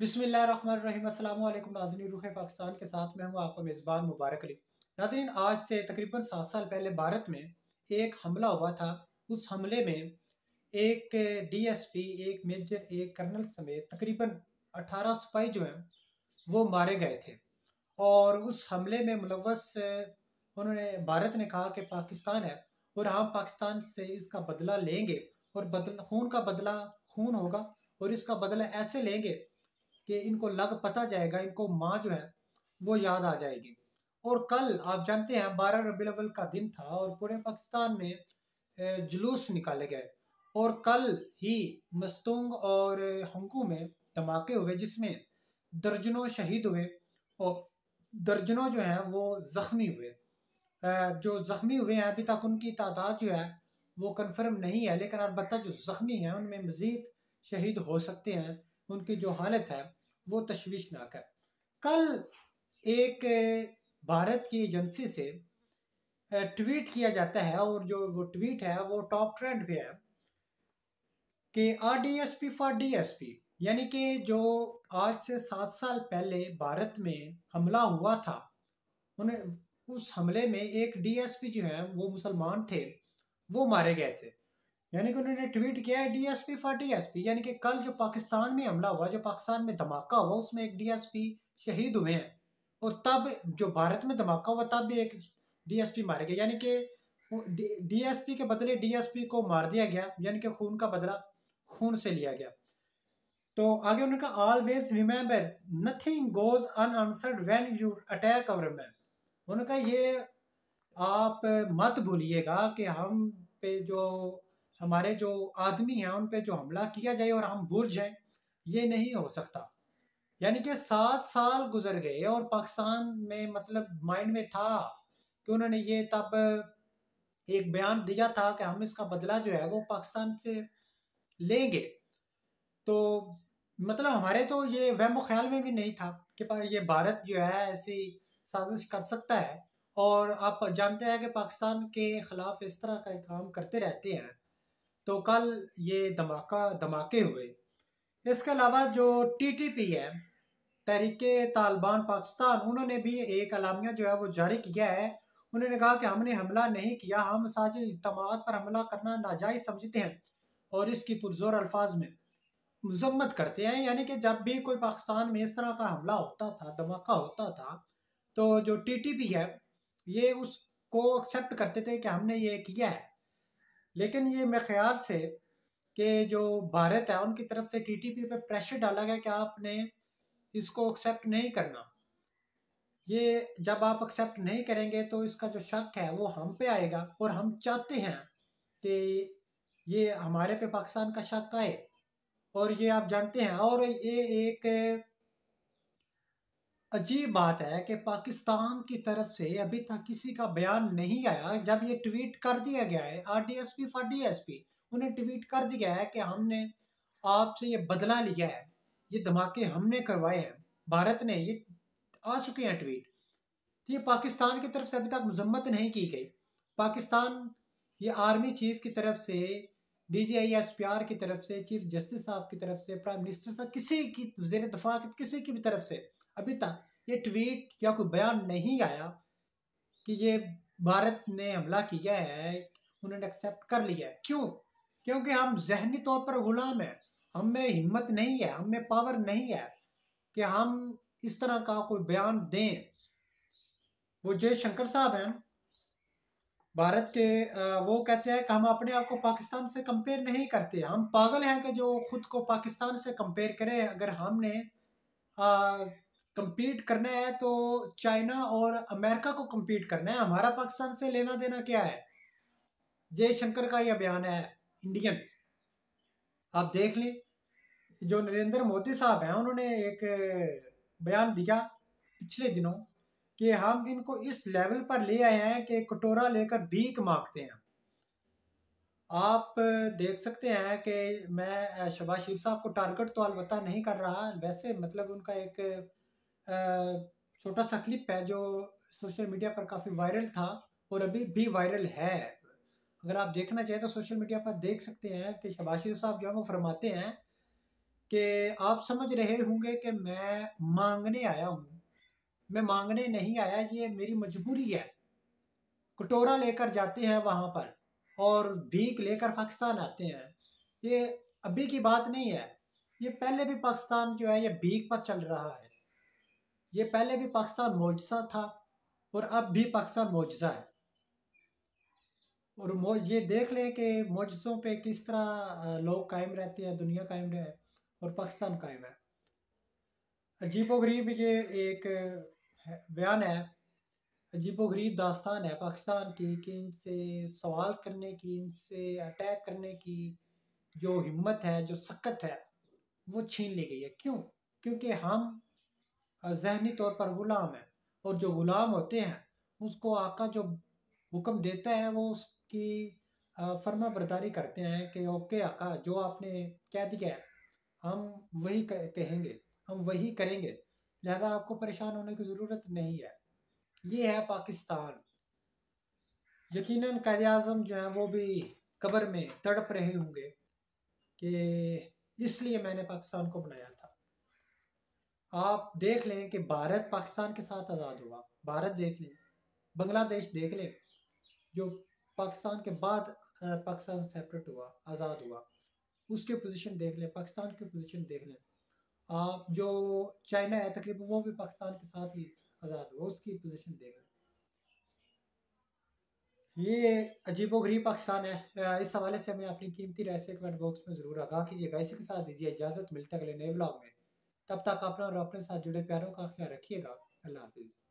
बिसमीम नाजनी रुख पाकिस्तान के साथ मैं हूँ आपका मेज़बान मुबारक अली। नाजरीन, आज से तकरीबन सात साल पहले भारत में एक हमला हुआ था। उस हमले में एक डीएसपी एक मेजर, एक कर्नल समेत तकरीबन 18 सिपाही जो हैं, वो मारे गए थे। और उस हमले में मुलवस, उन्होंने, भारत ने कहा कि पाकिस्तान है और हम पाकिस्तान से इसका बदला लेंगे और बदला, खून का बदला, खून होगा और इसका बदला ऐसे लेंगे कि इनको लग पता जाएगा, इनको माँ जो है, वो याद आ जाएगी। और कल, आप जानते हैं, बारह रबी अव्वल का दिन था और पूरे पाकिस्तान में जुलूस निकाले गए। और कल ही मस्तुंग और हंकू में धमाके हुए, जिसमें दर्जनों शहीद हुए और दर्जनों जो हैं, वो ज़ख्मी हुए। जो ज़ख्मी हुए हैं, अभी तक उनकी तादाद जो है, वो कंफर्म नहीं है, लेकिन अलबत्त जो ज़ख्मी हैं, उनमें मज़ीद शहीद हो सकते हैं। उनकी जो हालत है वो तशवीशनाक है। कल एक भारत की एजेंसी से ट्वीट किया जाता है और जो, वो ट्वीट है, वो टॉप ट्रेंड पे है कि R D S P for D S P यानी कि जो आज से सात साल पहले भारत में हमला हुआ था, उन्हें, उस हमले में एक डीएसपी जो है, वो मुसलमान थे, वो मारे गए थे। यानी कि उन्होंने ट्वीट किया है डीएसपी फॉर डीएसपी यानी कि कल जो पाकिस्तान में हमला हुआ, जो पाकिस्तान में धमाका हुआ, उसमें एक डीएसपी शहीद हुए हैं। और तब जो भारत में धमाका हुआ, तब भी एक डीएसपी मारे गए। यानी कि डीएसपी के बदले डीएसपी को मार दिया गया, यानी कि खून का बदला खून से लिया गया। तो आगे उन्होंने कहा always remember nothing goes unanswered when you attack our man उन्होंने कहा, ये आप मत भूलिएगा कि हम पे जो हमारे जो आदमी हैं, उन पे जो हमला किया जाए और हम भूल जाएँ, ये नहीं हो सकता। यानी कि सात साल गुजर गए और पाकिस्तान में मतलब माइंड में था कि उन्होंने ये तब एक बयान दिया था कि हम इसका बदला जो है, वो पाकिस्तान से लेंगे। तो मतलब हमारे तो ये वहम ख्याल में भी नहीं था कि ये भारत जो है, ऐसी साजिश कर सकता है। और आप जानते हैं कि पाकिस्तान के ख़िलाफ़ इस तरह का काम करते रहते हैं। तो कल ये धमाका, धमाके हुए। इसके अलावा जो टीटीपी है तहरीक तालिबान, पाकिस्तान, उन्होंने भी एक अलामिया जो है वो जारी किया है। उन्होंने कहा कि हमने हमला नहीं किया, हम साजिश इज्तमात पर हमला करना नाजायज समझते हैं और इसकी पुरजोर अल्फाज में मजम्मत करते हैं। यानी कि जब भी कोई पाकिस्तान में इस तरह का हमला होता था, धमाका होता था तो जो टीटीपी है, ये उसको एक्सेप्ट करते थे कि हमने ये किया है। लेकिन ये मैं ख्याल से कि जो भारत है, उनकी तरफ़ से टीटीपी पे प्रेशर डाला गया कि आपने इसको एक्सेप्ट नहीं करना। ये जब आप एक्सेप्ट नहीं करेंगे तो इसका जो शक है, वो हम पे आएगा और हम चाहते हैं कि ये हमारे पे पाकिस्तान का शक आए। और ये आप जानते हैं, और ये एक अजीब बात है कि पाकिस्तान की तरफ़ से अभी तक किसी का बयान नहीं आया। जब ये ट्वीट कर दिया गया है R D S P for D S P उन्हें ट्वीट कर दिया है कि हमने आपसे ये बदला लिया है। ये धमाके हमने करवाए हैं। भारत ने ये आ चुके हैं ट्वीट। तो ये पाकिस्तान की तरफ़ से अभी तक मजम्मत नहीं की गई। पाकिस्तान, ये आर्मी चीफ की तरफ़ से D G I S P R की तरफ़ से, चीफ जस्टिस साहब की तरफ़ से, प्राइम मिनिस्टर साहब, किसी की वज़ीर दफ़ा किसी की भी तरफ़ से अभी तक ये ट्वीट या कोई बयान नहीं आया कि ये भारत ने हमला किया है, उन्होंने एक्सेप्ट कर लिया है। क्यों? क्योंकि हम जहनी तौर पर गुलाम हैं। हम में हिम्मत नहीं है, हम में पावर नहीं है कि हम इस तरह का कोई बयान दें। वो जयशंकर साहब हैं। भारत के वो कहते हैं कि हम अपने आप को पाकिस्तान से कंपेयर नहीं करते। हम पागल हैं कि जो खुद को पाकिस्तान से कंपेयर करें। अगर हमने compete करना है तो चाइना और अमेरिका को compete करना है। हमारा पाकिस्तान से लेना देना क्या है? जयशंकर का यह बयान है इंडियन आप देख लें, जो नरेंद्र मोदी साहब हैं, उन्होंने एक बयान दिया पिछले दिनों कि हम इनको इस लेवल पर ले आए हैं कि कटोरा लेकर भीख मांगते हैं। आप देख सकते हैं कि मैं, शबाज शरीफ साहब को टारगेट तो अलबत्ता नहीं कर रहा, वैसे मतलब उनका एक छोटा सा क्लिप है जो सोशल मीडिया पर काफ़ी वायरल था और अभी भी वायरल है। अगर आप देखना चाहें तो सोशल मीडिया पर देख सकते हैं कि शबाज शरीफ साहब जो है वो फरमाते हैं कि आप समझ रहे होंगे कि मैं मांगने आया हूँ। मैं मांगने नहीं आया, ये मेरी मजबूरी है। कटोरा लेकर जाते हैं वहाँ पर और भीख लेकर पाकिस्तान आते हैं। ये अभी की बात नहीं है। ये पहले भी पाकिस्तान जो है, ये भीख पर चल रहा है। ये पहले भी पाकिस्तान मुआजा था और अब भी पाकिस्तान मुआजा है। और ये देख लें कि मुआजों पे किस तरह लोग कायम रहते हैं, दुनिया कायम रहे और पाकिस्तान कायम है। अजीबो गरीब ये एक बयान है। अजीबो गरीब दास्तान है पाकिस्तान की कि इनसे सवाल करने की, इनसे अटैक करने की जो हिम्मत है, जो सकत है, वो छीन ली गई है। क्यों? क्योंकि हम जहनी तौर पर ग़ुलाम है। और जो ग़ुलाम होते हैं, उसको आका जो हुक्म देता है, वो उसकी फर्मा बरदारी करते हैं कि, ओके आका, जो आपने कह दिया है, हम वही कहेंगे, हम वही करेंगे। लिहाजा आपको परेशान होने की ज़रूरत नहीं है। ये है पाकिस्तान। यकीनन कैद अजम जो है, वो भी कब्र में तड़प रहे होंगे कि इसलिए मैंने पाकिस्तान को बनाया आप देख लें कि भारत पाकिस्तान के साथ आज़ाद हुआ। भारत देख लें, बांग्लादेश देख लें, जो पाकिस्तान के बाद पाकिस्तान सेपरेट हुआ, आज़ाद हुआ। उसके पोजीशन देख लें, पाकिस्तान की पोजीशन देख लें। आप जो चाइना है, तकरीबन वो भी पाकिस्तान के साथ ही आज़ाद हुआ, उसकी पोजीशन देख लें। ये अजीबो गरीब पाकिस्तान है। इस हवाले से हमें अपनी कीमती राय कमेंट बॉक्स में ज़रूर आगाह कीजिएगा। इसी के साथ दीजिए इजाज़त। मिलता अगले नए ब्लॉग में। तब तक अपना और अपने साथ जुड़े प्यारों का ख्याल रखिएगा। अल्लाह हाफिज़।